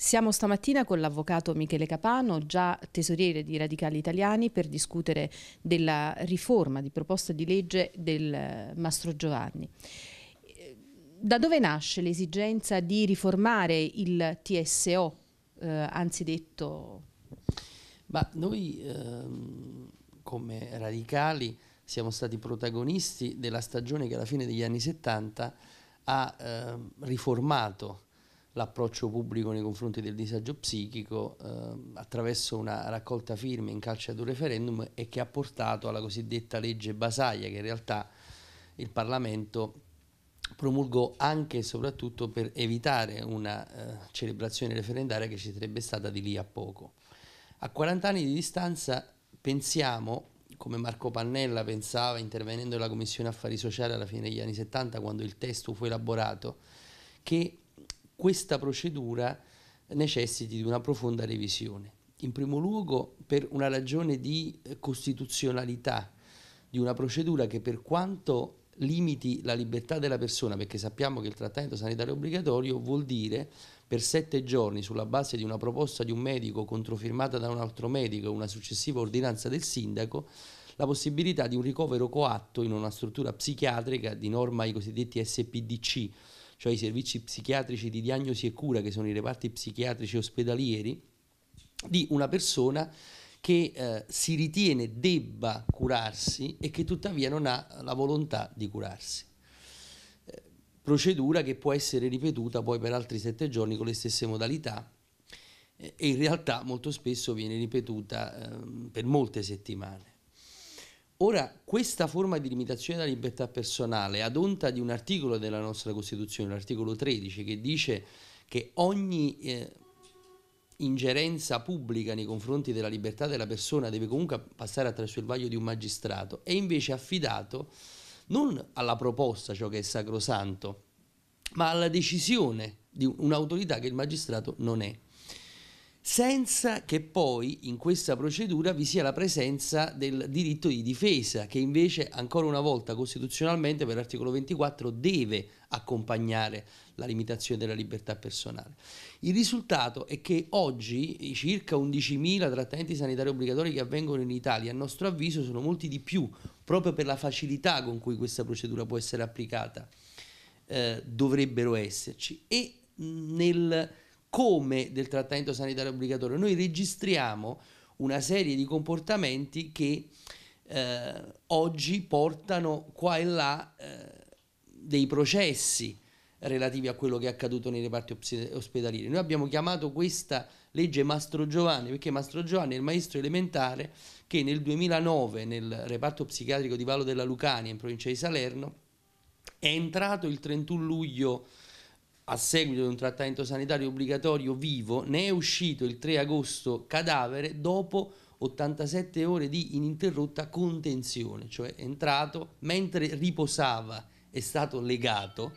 Siamo stamattina con l'avvocato Michele Capano, già tesoriere di Radicali Italiani, per discutere della riforma di proposta di legge del eh, Mastro Giovanni. Da dove nasce l'esigenza di riformare il TSO, eh, anzidetto? Ma noi ehm, come radicali siamo stati protagonisti della stagione che alla fine degli anni 70 ha eh, riformato l'approccio pubblico nei confronti del disagio psichico eh, attraverso una raccolta firme in calce ad un referendum e che ha portato alla cosiddetta legge Basaglia che in realtà il Parlamento promulgò anche e soprattutto per evitare una eh, celebrazione referendaria che ci sarebbe stata di lì a poco. A 40 anni di distanza pensiamo, come Marco Pannella pensava intervenendo nella Commissione Affari Sociali alla fine degli anni 70 quando il testo fu elaborato, che questa procedura necessiti di una profonda revisione. In primo luogo per una ragione di costituzionalità di una procedura che per quanto limiti la libertà della persona, perché sappiamo che il trattamento sanitario obbligatorio vuol dire per sette giorni sulla base di una proposta di un medico controfirmata da un altro medico e una successiva ordinanza del sindaco, la possibilità di un ricovero coatto in una struttura psichiatrica di norma i cosiddetti SPDC, cioè i servizi psichiatrici di diagnosi e cura, che sono i reparti psichiatrici ospedalieri, di una persona che eh, si ritiene debba curarsi e che tuttavia non ha la volontà di curarsi. Eh, procedura che può essere ripetuta poi per altri sette giorni con le stesse modalità eh, e in realtà molto spesso viene ripetuta ehm, per molte settimane. Ora, questa forma di limitazione della libertà personale, ad onta di un articolo della nostra Costituzione, l'articolo 13, che dice che ogni eh, ingerenza pubblica nei confronti della libertà della persona deve comunque passare attraverso il vaglio di un magistrato, è invece affidato non alla proposta, ciò che è sacrosanto, ma alla decisione di un'autorità che il magistrato non è senza che poi in questa procedura vi sia la presenza del diritto di difesa, che invece ancora una volta costituzionalmente per l'articolo 24 deve accompagnare la limitazione della libertà personale. Il risultato è che oggi i circa 11.000 trattamenti sanitari obbligatori che avvengono in Italia, a nostro avviso, sono molti di più, proprio per la facilità con cui questa procedura può essere applicata, eh, dovrebbero esserci. E nel come del trattamento sanitario obbligatorio, noi registriamo una serie di comportamenti che eh, oggi portano qua e là eh, dei processi relativi a quello che è accaduto nei reparti ospedalieri. Noi abbiamo chiamato questa legge Mastro Giovanni perché Mastro Giovanni è il maestro elementare che nel 2009 nel reparto psichiatrico di Valo della Lucania in provincia di Salerno è entrato il 31 luglio a seguito di un trattamento sanitario obbligatorio vivo, ne è uscito il 3 agosto cadavere dopo 87 ore di ininterrotta contenzione, cioè è entrato mentre riposava, è stato legato,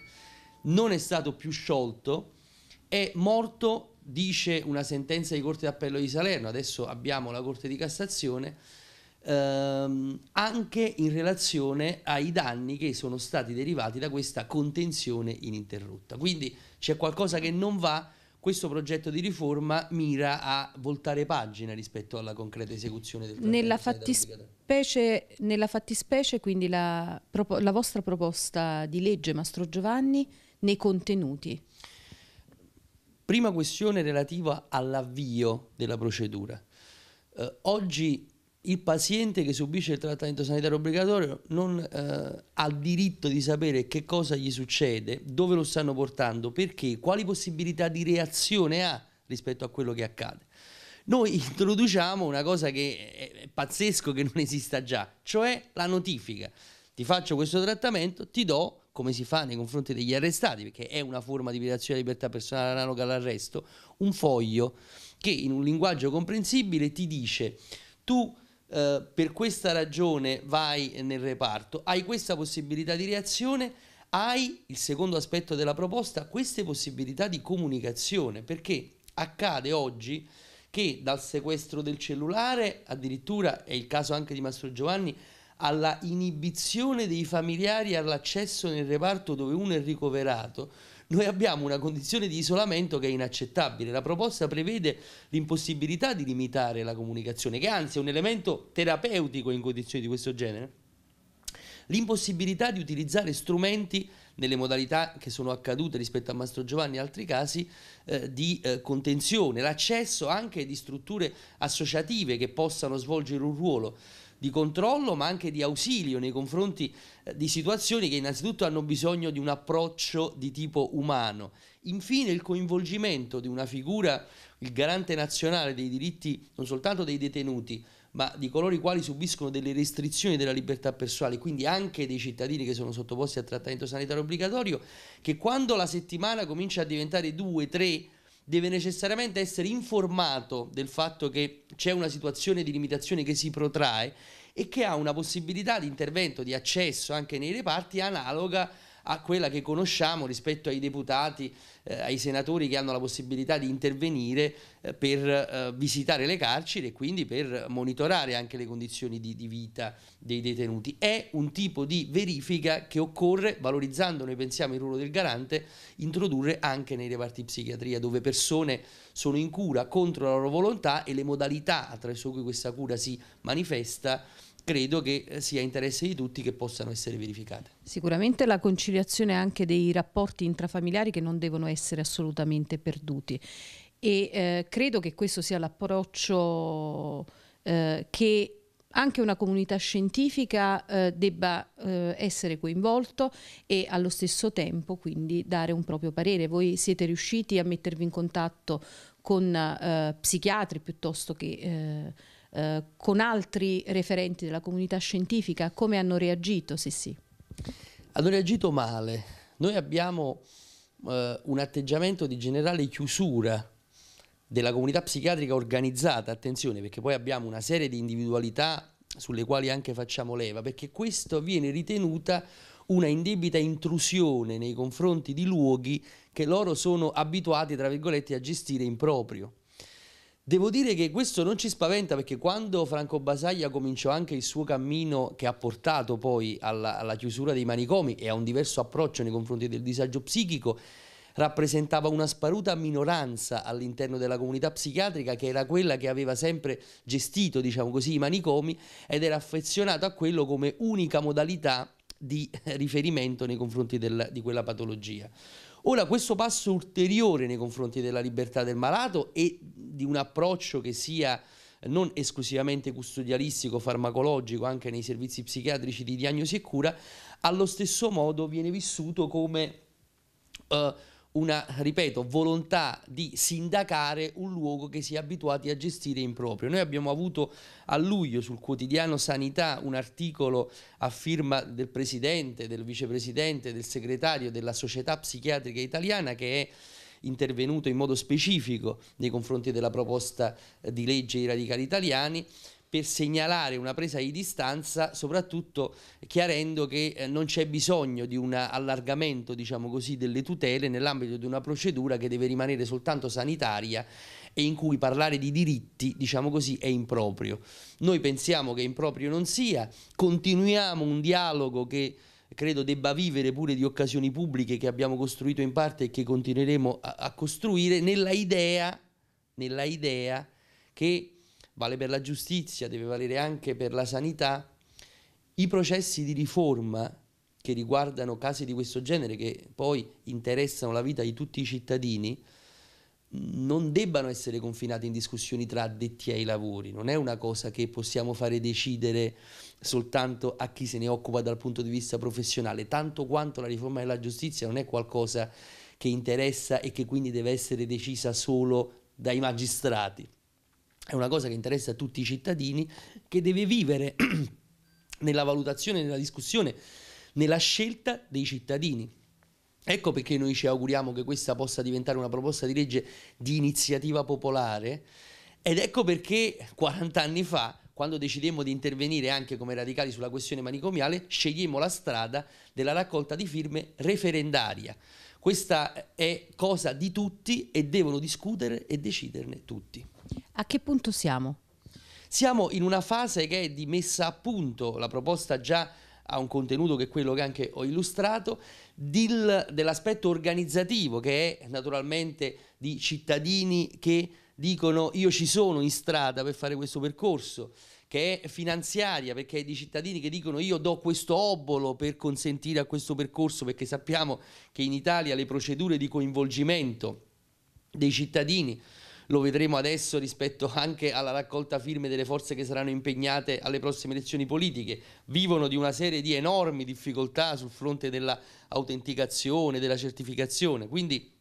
non è stato più sciolto, è morto, dice una sentenza di Corte d'Appello di Salerno, adesso abbiamo la Corte di Cassazione, ehm, anche in relazione ai danni che sono stati derivati da questa contenzione ininterrotta. Quindi c'è qualcosa che non va, questo progetto di riforma mira a voltare pagina rispetto alla concreta esecuzione del nella fattispecie, nella fattispecie, quindi la, la vostra proposta di legge, Mastro Giovanni, nei contenuti. Prima questione relativa all'avvio della procedura. Eh, oggi il paziente che subisce il trattamento sanitario obbligatorio non eh, ha diritto di sapere che cosa gli succede, dove lo stanno portando, perché, quali possibilità di reazione ha rispetto a quello che accade. Noi introduciamo una cosa che è pazzesco che non esista già, cioè la notifica. Ti faccio questo trattamento, ti do, come si fa nei confronti degli arrestati, perché è una forma di violazione della libertà personale analoga all'arresto, un foglio che in un linguaggio comprensibile ti dice tu eh, per questa ragione vai nel reparto, hai questa possibilità di reazione, hai il secondo aspetto della proposta, queste possibilità di comunicazione, perché accade oggi che dal sequestro del cellulare, addirittura è il caso anche di Mastro Giovanni, alla inibizione dei familiari all'accesso nel reparto dove uno è ricoverato, noi abbiamo una condizione di isolamento che è inaccettabile. La proposta prevede l'impossibilità di limitare la comunicazione, che anzi è un elemento terapeutico in condizioni di questo genere. L'impossibilità di utilizzare strumenti nelle modalità che sono accadute rispetto a Mastro Giovanni e altri casi eh, di eh, contenzione, l'accesso anche di strutture associative che possano svolgere un ruolo di controllo ma anche di ausilio nei confronti eh, di situazioni che innanzitutto hanno bisogno di un approccio di tipo umano. Infine il coinvolgimento di una figura, il garante nazionale dei diritti non soltanto dei detenuti, ma di coloro i quali subiscono delle restrizioni della libertà personale, quindi anche dei cittadini che sono sottoposti a trattamento sanitario obbligatorio, che quando la settimana comincia a diventare due, tre, deve necessariamente essere informato del fatto che c'è una situazione di limitazione che si protrae e che ha una possibilità di intervento, di accesso anche nei reparti analoga a quella che conosciamo rispetto ai deputati, eh, ai senatori che hanno la possibilità di intervenire eh, per eh, visitare le carceri e quindi per monitorare anche le condizioni di, di, vita dei detenuti. È un tipo di verifica che occorre, valorizzando, noi pensiamo il ruolo del garante, introdurre anche nei reparti psichiatria dove persone sono in cura contro la loro volontà e le modalità attraverso cui questa cura si manifesta credo che eh, sia interesse di tutti che possano essere verificate. Sicuramente la conciliazione anche dei rapporti intrafamiliari che non devono essere assolutamente perduti e eh, credo che questo sia l'approccio eh, che anche una comunità scientifica eh, debba eh, essere coinvolto e allo stesso tempo quindi dare un proprio parere. Voi siete riusciti a mettervi in contatto con eh, psichiatri piuttosto che eh, con altri referenti della comunità scientifica, come hanno reagito? Sì, sì. Hanno reagito male. Noi abbiamo eh, un atteggiamento di generale chiusura della comunità psichiatrica organizzata, attenzione, perché poi abbiamo una serie di individualità sulle quali anche facciamo leva, perché questo viene ritenuta una indebita intrusione nei confronti di luoghi che loro sono abituati, tra virgolette, a gestire in proprio. Devo dire che questo non ci spaventa perché quando Franco Basaglia cominciò anche il suo cammino che ha portato poi alla, alla, chiusura dei manicomi e a un diverso approccio nei confronti del disagio psichico, rappresentava una sparuta minoranza all'interno della comunità psichiatrica che era quella che aveva sempre gestito, diciamo così, i manicomi ed era affezionato a quello come unica modalità di riferimento nei confronti del, di quella patologia. Ora, questo passo ulteriore nei confronti della libertà del malato e di un approccio che sia non esclusivamente custodialistico, farmacologico, anche nei servizi psichiatrici di diagnosi e cura, allo stesso modo viene vissuto come uh, una, ripeto, volontà di sindacare un luogo che si è abituati a gestire in proprio. Noi abbiamo avuto a luglio sul quotidiano Sanità un articolo a firma del presidente, del vicepresidente, del segretario della Società Psichiatrica Italiana che è intervenuto in modo specifico nei confronti della proposta di legge dei radicali italiani per segnalare una presa di distanza, soprattutto chiarendo che eh, non c'è bisogno di un allargamento, diciamo così, delle tutele nell'ambito di una procedura che deve rimanere soltanto sanitaria e in cui parlare di diritti, diciamo così, è improprio. Noi pensiamo che improprio non sia, continuiamo un dialogo che credo debba vivere pure di occasioni pubbliche che abbiamo costruito in parte e che continueremo a, a costruire nella idea, nella idea che vale per la giustizia, deve valere anche per la sanità, i processi di riforma che riguardano casi di questo genere, che poi interessano la vita di tutti i cittadini, non debbano essere confinati in discussioni tra addetti ai lavori, non è una cosa che possiamo fare decidere soltanto a chi se ne occupa dal punto di vista professionale, tanto quanto la riforma della giustizia non è qualcosa che interessa e che quindi deve essere decisa solo dai magistrati è una cosa che interessa tutti i cittadini, che deve vivere nella valutazione, nella discussione, nella scelta dei cittadini. Ecco perché noi ci auguriamo che questa possa diventare una proposta di legge di iniziativa popolare ed ecco perché 40 anni fa, quando decidemmo di intervenire anche come radicali sulla questione manicomiale, scegliemmo la strada della raccolta di firme referendaria. Questa è cosa di tutti e devono discutere e deciderne tutti. A che punto siamo? Siamo in una fase che è di messa a punto, la proposta già ha un contenuto che è quello che anche ho illustrato, del, dell'aspetto organizzativo che è naturalmente di cittadini che dicono io ci sono in strada per fare questo percorso, che è finanziaria perché è di cittadini che dicono io do questo obolo per consentire a questo percorso perché sappiamo che in Italia le procedure di coinvolgimento dei cittadini lo vedremo adesso rispetto anche alla raccolta firme delle forze che saranno impegnate alle prossime elezioni politiche, vivono di una serie di enormi difficoltà sul fronte dell'autenticazione, della certificazione, quindi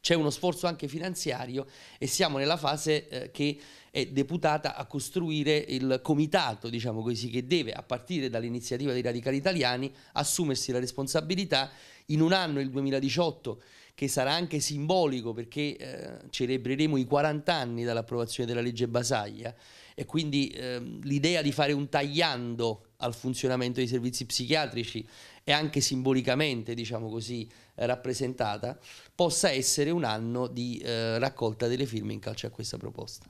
c'è uno sforzo anche finanziario e siamo nella fase eh, che è deputata a costruire il comitato, diciamo così, che deve, a partire dall'iniziativa dei radicali italiani, assumersi la responsabilità in un anno, il 2018, che sarà anche simbolico perché eh, celebreremo i 40 anni dall'approvazione della legge Basaglia e quindi eh, l'idea di fare un tagliando al funzionamento dei servizi psichiatrici e anche simbolicamente, diciamo così, rappresentata, possa essere un anno di eh, raccolta delle firme in calce a questa proposta.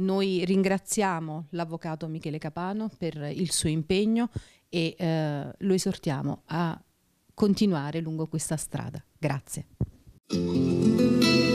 Noi ringraziamo l'avvocato Michele Capano per il suo impegno e eh, lo esortiamo a continuare lungo questa strada. Grazie. Música